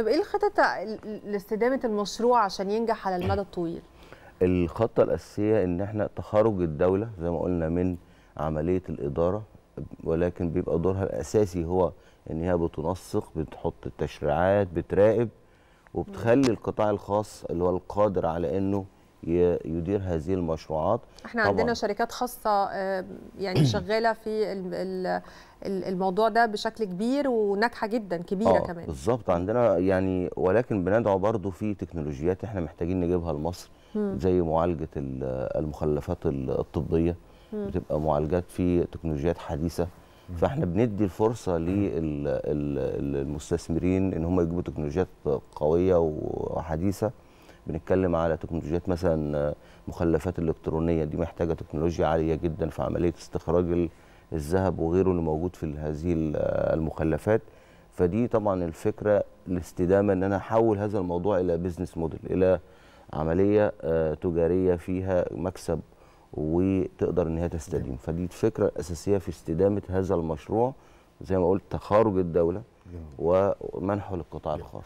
طب إيه الخطط ال- لاستدامة المشروع عشان ينجح على المدى الطويل؟ الخطة الأساسية إن إحنا تخرج الدولة زي ما قلنا من عملية الإدارة ولكن بيبقى دورها الأساسي هو إن هي بتنسق بتحط التشريعات بتراقب وبتخلي القطاع الخاص اللي هو القادر على إنه ي- يدير هذه المشروعات. إحنا طبعاً. عندنا شركات خاصة آه، يعني شغالة في ال- ال- ال- الموضوع ده بشكل كبير وناجحة جدا كبيرة آه، كمان. بالظبط. عندنا يعني ولكن بندعو برضو في تكنولوجيات إحنا محتاجين نجيبها لمصر زي معالجة ال- المخلفات الطبية. بتبقى معالجات في تكنولوجيات حديثة. فاحنا بندي الفرصة للمستثمرين إن هم يجيبوا تكنولوجيات قوية وحديثة. بنتكلم على تكنولوجيات مثلا مخلفات الالكترونيه دي محتاجة تكنولوجيا عالية جدا في عملية استخراج ال- الذهب وغيره اللي موجود في هذه ال- المخلفات. فدي طبعا الفكرة الاستدامه إن أنا أحول هذا الموضوع إلى بزنس موديل إلى عملية آه، تجارية فيها مكسب وتقدر إن هي تستديم. فدي الفكرة الأساسية في استدامة هذا المشروع. زي ما قلت تخارج الدولة ومنحه للقطاع الخاص.